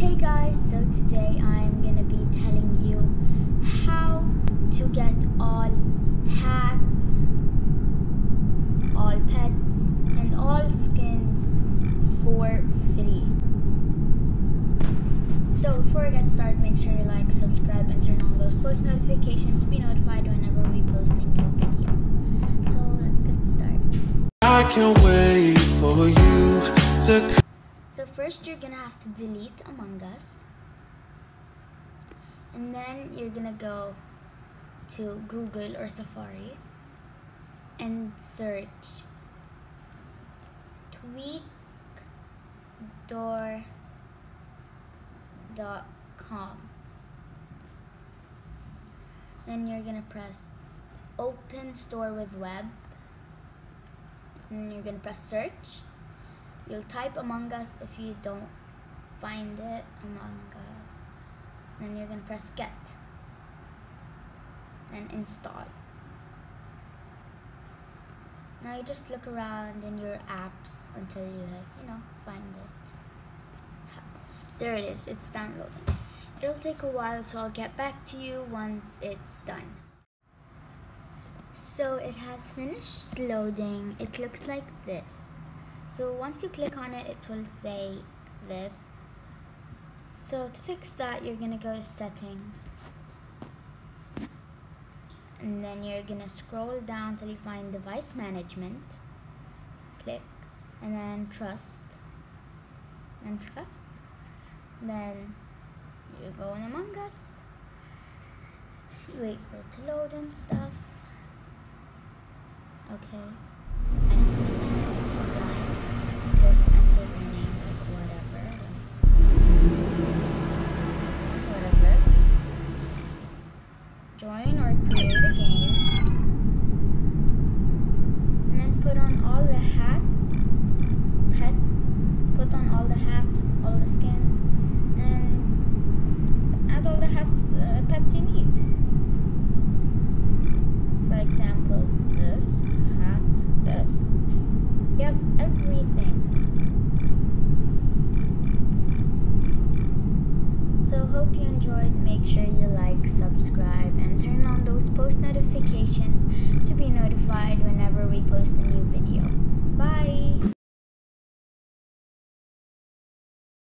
Hey guys, so today I'm gonna be telling you how to get all hats, all pets, and all skins for free. So before I get started, make sure you like, subscribe, and turn on those post notifications to be notified whenever we post a new video. So let's get started. I can't wait for you to first you're gonna have to delete Among Us. And then you're gonna go to Google or Safari and search tweakdoor.com. Then you're gonna press open store with web. And then you're gonna press search You'll type Among Us if you don't find it Among Us. Then you're gonna press get and install. Now you just look around in your apps until you like, you know, find it. There it is, it's downloading. It'll take a while, so I'll get back to you once it's done. So it has finished loading. It looks like this. So once you click on it, it will say this. So to fix that, you're gonna go to settings. And then you're gonna scroll down till you find device management. Click, and then trust. And trust. Then you go in Among Us. Wait for it to load and stuff. Okay. I understand. Fine. Just enter the name like whatever. Like whatever. Join or create a game. And then put on all the hats, pets, put on all the hats, all the skins, and add all the hats, uh, pets you need. For example, this hat, this. You have everything. So hope you enjoyed. Make sure you like, subscribe, and turn on those post notifications to be notified whenever we post a new!